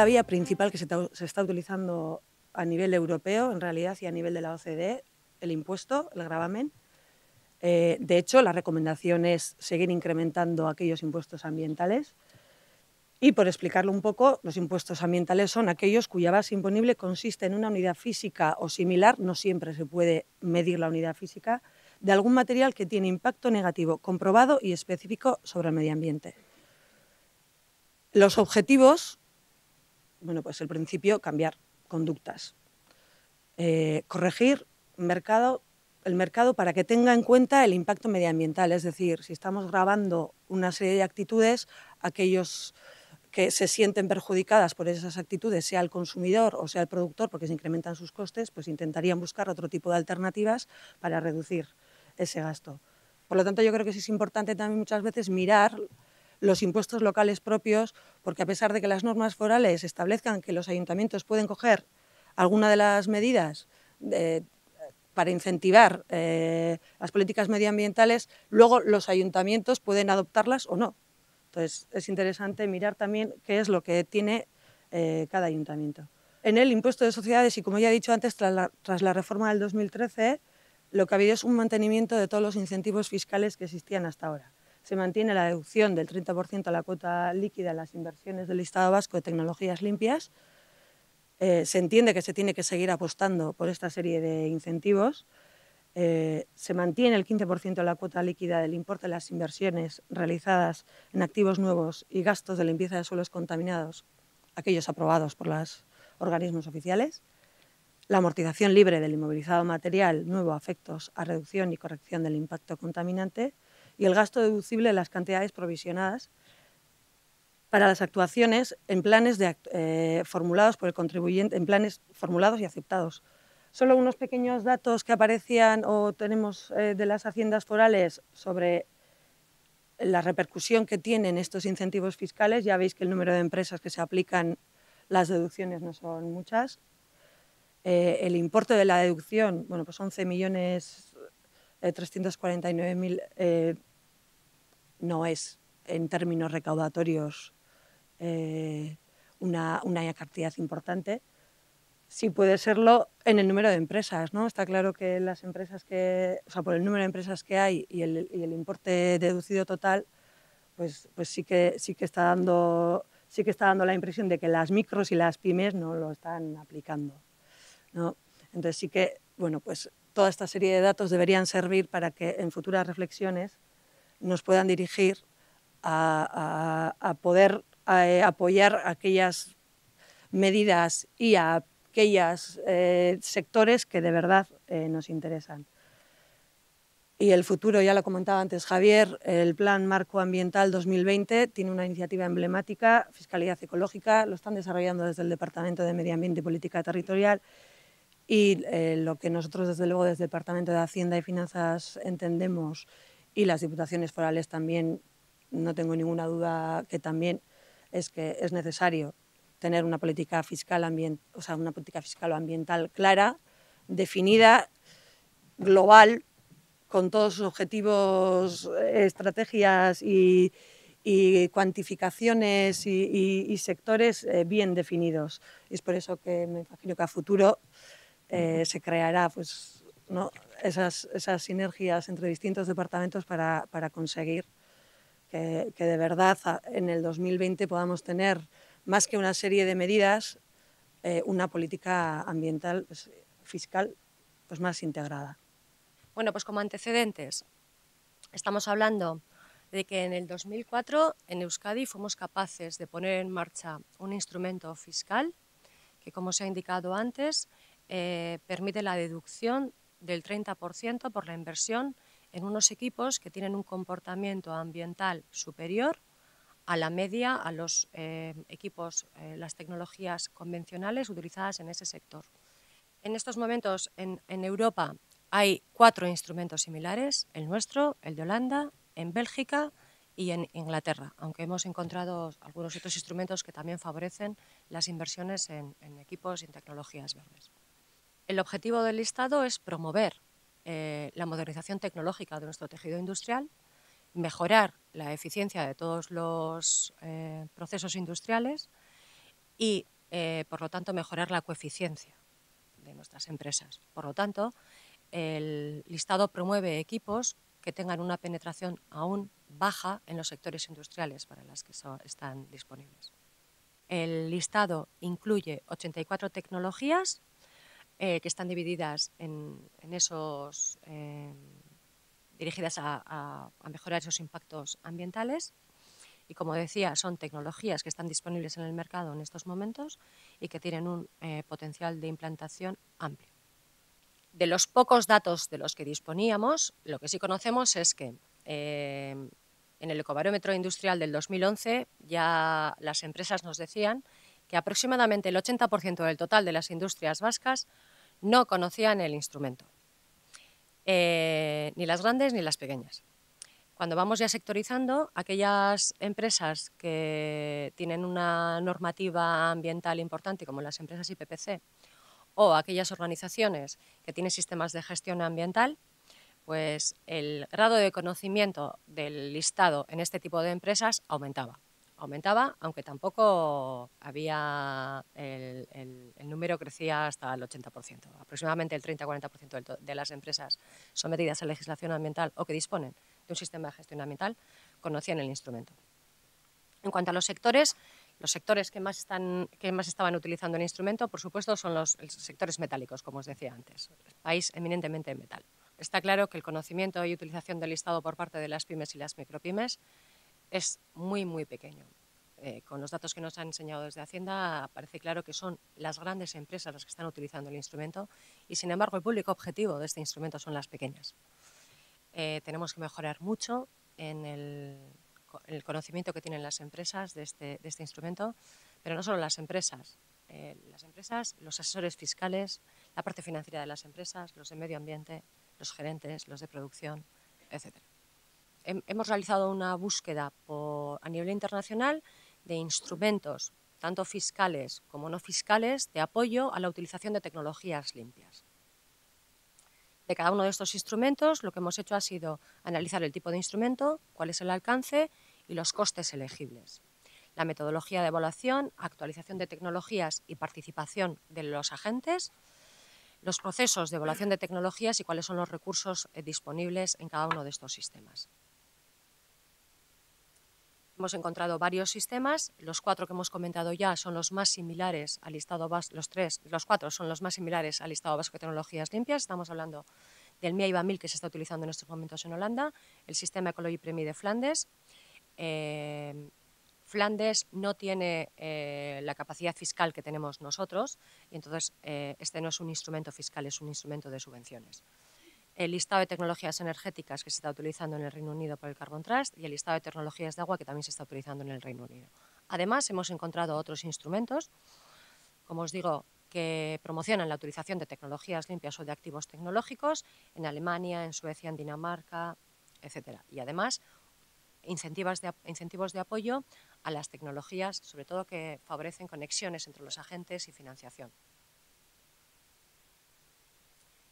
La vía principal que se, se está utilizando a nivel europeo, en realidad, y a nivel de la OCDE, el impuesto, el gravamen. Eh, de hecho, la recomendación es seguir incrementando aquellos impuestos ambientales. Y por explicarlo un poco, los impuestos ambientales son aquellos cuya base imponible consiste en una unidad física o similar, no siempre se puede medir la unidad física, de algún material que tiene impacto negativo comprobado y específico sobre el medio ambiente. Los objetivos, bueno, pues el principio, cambiar conductas. Eh, corregir mercado, el mercado para que tenga en cuenta el impacto medioambiental, es decir, si estamos grabando una serie de actitudes, aquellos que se sienten perjudicadas por esas actitudes, sea el consumidor o sea el productor, porque se incrementan sus costes, pues intentarían buscar otro tipo de alternativas para reducir ese gasto. Por lo tanto, yo creo que es importante también muchas veces mirar los impuestos locales propios, porque a pesar de que las normas forales establezcan que los ayuntamientos pueden coger alguna de las medidas para incentivar eh, las políticas medioambientales, luego los ayuntamientos pueden adoptarlas o no. Entonces, es interesante mirar también qué es lo que tiene eh, cada ayuntamiento. En el impuesto de sociedades, y como ya he dicho antes, tras la, tras la reforma del 2013, lo que ha habido es un mantenimiento de todos los incentivos fiscales que existían hasta ahora se mantiene la deducción del 30% a la cuota líquida en las inversiones del Estado vasco de tecnologías limpias. Eh, se entiende que se tiene que seguir apostando por esta serie de incentivos. Eh, se mantiene el 15% de la cuota líquida del importe de las inversiones realizadas en activos nuevos y gastos de limpieza de suelos contaminados, aquellos aprobados por los organismos oficiales. La amortización libre del inmovilizado material nuevo a efectos a reducción y corrección del impacto contaminante y el gasto deducible de las cantidades provisionadas para las actuaciones en planes eh, formulados por el contribuyente, en planes formulados y aceptados. Solo unos pequeños datos que aparecían o tenemos eh, de las haciendas forales sobre la repercusión que tienen estos incentivos fiscales. Ya veis que el número de empresas que se aplican las deducciones no son muchas. Eh, el importe de la deducción, bueno, pues 11 millones 349.000 no es en términos recaudatorios eh, una, cantidad importante, sí puede serlo en el número de empresas. ¿no? Está claro que las empresas que, o sea, por el número de empresas que hay y el, importe deducido total, pues, pues sí, que, sí, que está dando, sí que está dando la impresión de que las micros y las pymes no lo están aplicando. ¿no? Entonces sí que, bueno, pues toda esta serie de datos deberían servir para que en futuras reflexiones nos puedan dirigir a, poder eh, apoyar aquellas medidas y a aquellos eh, sectores que de verdad eh, nos interesan. Y el futuro, ya lo comentaba antes Javier, el Plan Marco Ambiental 2020 tiene una iniciativa emblemática, Fiscalidad Ecológica, lo están desarrollando desde el Departamento de Medio Ambiente y Política Territorial y lo que nosotros desde luego desde el Departamento de Hacienda y Finanzas entendemos y las diputaciones forales también, no tengo ninguna duda que también es que es necesario tener una política fiscal, o sea, una política fiscal o ambiental clara, definida, global, con todos sus objetivos, estrategias y, cuantificaciones y, sectores eh, bien definidos. Y es por eso que me imagino que a futuro eh, se creará pues, ¿no? esas, esas sinergias entre distintos departamentos para, para conseguir que, que, de verdad en el 2020 podamos tener más que una serie de medidas, eh, una política ambiental pues, fiscal pues, más integrada. Bueno, pues como antecedentes, estamos hablando de que en el 2004 en Euskadi fuimos capaces de poner en marcha un instrumento fiscal que, como se ha indicado antes, eh, permite la deducción del 30% por la inversión en unos equipos que tienen un comportamiento ambiental superior a la media, a los eh, equipos, eh, las tecnologías convencionales utilizadas en ese sector. En estos momentos en, Europa hay cuatro instrumentos similares, el nuestro, el de Holanda, en Bélgica y en Inglaterra, aunque hemos encontrado algunos otros instrumentos que también favorecen las inversiones en, en equipos y en tecnologías verdes. El objetivo del listado es promover eh, la modernización tecnológica de nuestro tejido industrial, mejorar la eficiencia de todos los eh, procesos industriales y, eh, por lo tanto, mejorar la coeficiencia de nuestras empresas. Por lo tanto, el listado promueve equipos que tengan una penetración aún baja en los sectores industriales para las que están disponibles. El listado incluye 84 tecnologías eh, que están divididas en, esos eh, dirigidas a, mejorar esos impactos ambientales. Y como decía, son tecnologías que están disponibles en el mercado en estos momentos y que tienen un eh, potencial de implantación amplio. De los pocos datos de los que disponíamos, lo que sí conocemos es que en el ecobarómetro industrial del 2011 ya las empresas nos decían que aproximadamente el 80% del total de las industrias vascas no conocían el instrumento, eh, ni las grandes ni las pequeñas. Cuando vamos ya sectorizando, aquellas empresas que tienen una normativa ambiental importante, como las empresas IPPC, o aquellas organizaciones que tienen sistemas de gestión ambiental, pues el grado de conocimiento del listado en este tipo de empresas aumentaba. Aumentaba, aunque tampoco había el, número crecía hasta el 80%. Aproximadamente el 30-40% de las empresas sometidas a legislación ambiental o que disponen de un sistema de gestión ambiental conocían el instrumento. En cuanto a los sectores, los sectores que más, están, que más estaban utilizando el instrumento, por supuesto, son los sectores metálicos, como os decía antes. país eminentemente metal. Está claro que el conocimiento y utilización del listado por parte de las pymes y las micropymes es muy, muy pequeño. Eh, con los datos que nos han enseñado desde Hacienda, parece claro que son las grandes empresas las que están utilizando el instrumento y, sin embargo, el público objetivo de este instrumento son las pequeñas. Eh, tenemos que mejorar mucho en el, conocimiento que tienen las empresas de este, de este instrumento, pero no solo las empresas, eh, las empresas, los asesores fiscales, la parte financiera de las empresas, los de medio ambiente, los gerentes, los de producción, etc. Hemos realizado una búsqueda a nivel internacional de instrumentos, tanto fiscales como no fiscales, de apoyo a la utilización de tecnologías limpias. De cada uno de estos instrumentos, lo que hemos hecho ha sido analizar el tipo de instrumento, cuál es el alcance y los costes elegibles. La metodología de evaluación, actualización de tecnologías y participación de los agentes, los procesos de evaluación de tecnologías y cuáles son los recursos eh, disponibles en cada uno de estos sistemas. Hemos encontrado varios sistemas, los cuatro que hemos comentado ya son los más similares al listado los tres, los cuatro son los más similares al listado vasco de tecnologías limpias. Estamos hablando del MIA IVA 1000 que se está utilizando en estos momentos en Holanda, el sistema Ecology Premi de Flandes, eh, Flandes no tiene eh, la capacidad fiscal que tenemos nosotros y entonces eh, este no es un instrumento fiscal, es un instrumento de subvenciones. El listado de tecnologías energéticas que se está utilizando en el Reino Unido por el Carbon Trust y el listado de tecnologías de agua que también se está utilizando en el Reino Unido. Además, hemos encontrado otros instrumentos, como os digo, que promocionan la utilización de tecnologías limpias o de activos tecnológicos en Alemania, en Suecia, en Dinamarca, etc. Y además, incentivos de, incentivos de apoyo a las tecnologías, sobre todo que favorecen conexiones entre los agentes y financiación.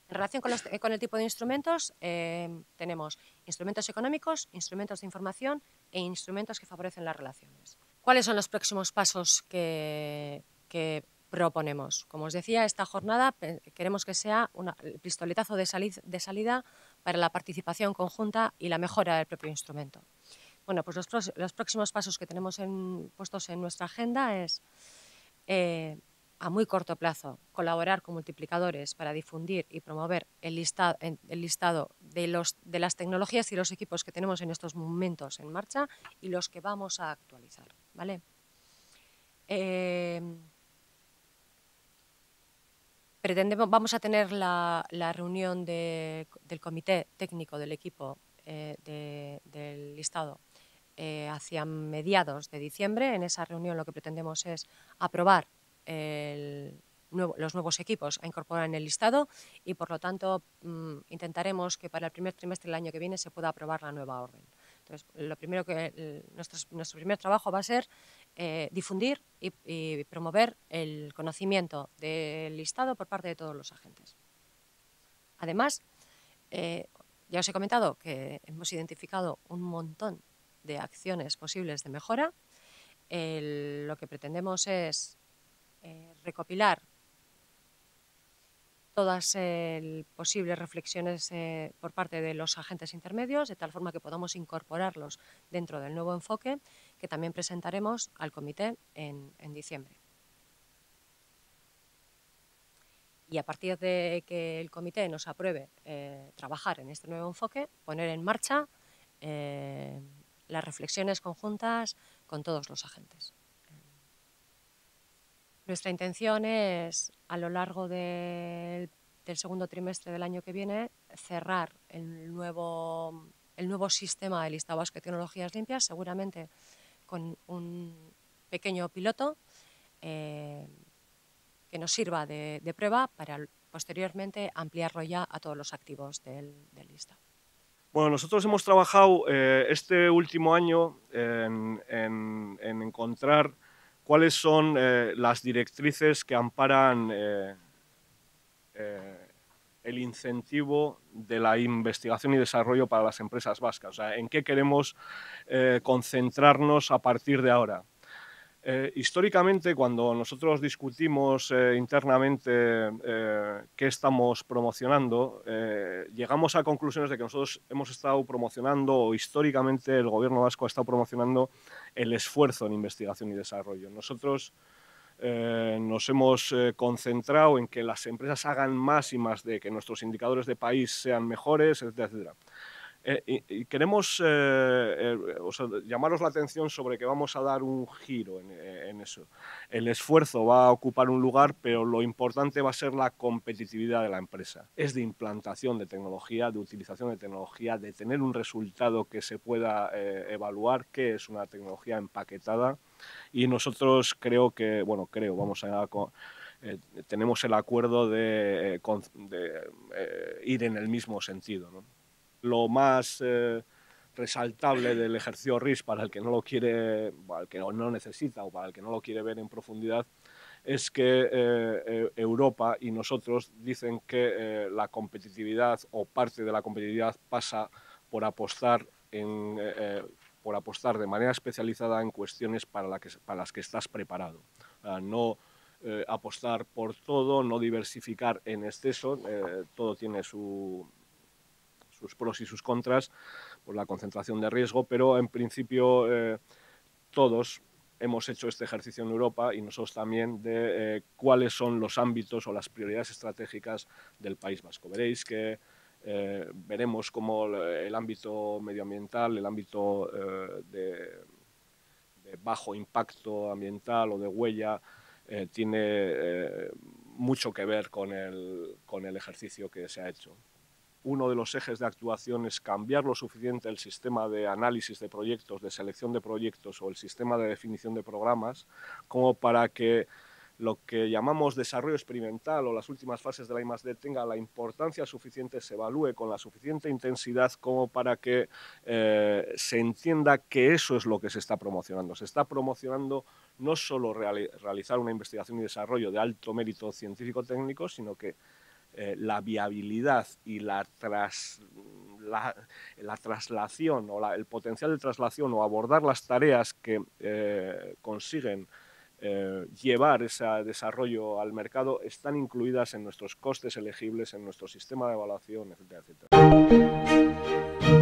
En relación con, el tipo de instrumentos, eh, tenemos instrumentos económicos, instrumentos de información e instrumentos que favorecen las relaciones. ¿Cuáles son los próximos pasos que, proponemos? Como os decía, esta jornada queremos que sea un el pistoletazo de salida para la participación conjunta y la mejora del propio instrumento. Bueno, pues los, próximos pasos que tenemos puestos en nuestra agenda es, eh, a muy corto plazo, colaborar con multiplicadores para difundir y promover el, listado de, las tecnologías y los equipos que tenemos en estos momentos en marcha y los que vamos a actualizar. ¿vale? Eh, pretendemos, vamos a tener la, reunión del comité técnico del equipo eh, del listado eh, hacia mediados de diciembre. En esa reunión lo que pretendemos es aprobar los nuevos equipos a incorporar en el listado y, por lo tanto, mm, intentaremos que para el primer trimestre del año que viene se pueda aprobar la nueva orden. Entonces, lo primero que nuestro, nuestro, primer trabajo va a ser eh, difundir y, promover el conocimiento del listado por parte de todos los agentes. Además, eh, ya os he comentado que hemos identificado un montón de acciones posibles de mejora. lo que pretendemos es eh, recopilar todas las posibles reflexiones por parte de los agentes intermedios, de tal forma que podamos incorporarlos dentro del nuevo enfoque que también presentaremos al comité en diciembre. y a partir de que el comité nos apruebe eh, trabajar en este nuevo enfoque, poner en marcha eh, las reflexiones conjuntas con todos los agentes. Nuestra intención es, a lo largo del segundo trimestre del año que viene, cerrar el nuevo, el nuevo sistema de listado vasco de tecnologías limpias, seguramente con un pequeño piloto. Eh, que nos sirva de, prueba para posteriormente ampliarlo ya a todos los activos del, listado. Bueno, nosotros hemos trabajado eh, este último año en, encontrar cuáles son eh, las directrices que amparan eh, el incentivo de la investigación y desarrollo para las empresas vascas. O sea, en qué queremos concentrarnos a partir de ahora. Eh, históricamente, cuando nosotros discutimos eh, internamente eh, qué estamos promocionando, llegamos a conclusiones de que nosotros hemos estado promocionando, o históricamente el gobierno vasco ha estado promocionando el esfuerzo en investigación y desarrollo. Nosotros nos hemos concentrado en que las empresas hagan más y más de que nuestros indicadores de país sean mejores, etcétera, etcétera. Eh, y, queremos eh, eh, llamaros la atención sobre que vamos a dar un giro en, eso. El esfuerzo va a ocupar un lugar, pero lo importante va a ser la competitividad de la empresa. Es de implantación de tecnología, de utilización de tecnología, de tener un resultado que se pueda evaluar, qué es una tecnología empaquetada. Y nosotros creo que, bueno, creo, vamos a... tenemos el acuerdo de, ir en el mismo sentido. ¿no? Lo más eh, resaltable del ejercicio RIS para el que no lo quiere, para el que no necesita o para el que no lo quiere ver en profundidad, es que eh, eh, Europa y nosotros dicen que la competitividad o parte de la competitividad pasa por apostar en, por apostar de manera especializada en cuestiones para, la que, para las que estás preparado. no apostar por todo, no diversificar en exceso, todo tiene su, sus pros y sus contras por la concentración de riesgo, pero en principio eh, todos hemos hecho este ejercicio en Europa y nosotros también de eh, cuáles son los ámbitos o las prioridades estratégicas del País Vasco. Veréis que eh, veremos cómo el ámbito medioambiental, el ámbito de, bajo impacto ambiental o de huella, tiene mucho que ver con el ejercicio que se ha hecho uno de los ejes de actuación es cambiar lo suficiente el sistema de análisis de proyectos, de selección de proyectos o el sistema de definición de programas, como para que lo que llamamos desarrollo experimental o las últimas fases de la I+.D. tenga la importancia suficiente, se evalúe con la suficiente intensidad como para que eh, se entienda que eso es lo que se está promocionando. Se está promocionando no solo realizar una investigación y desarrollo de alto mérito científico-técnico, sino que eh, la viabilidad y la, la, traslación o el potencial de traslación o abordar las tareas que eh, consiguen eh, llevar ese desarrollo al mercado están incluidas en nuestros costes elegibles, en nuestro sistema de evaluación, etcétera, etcétera.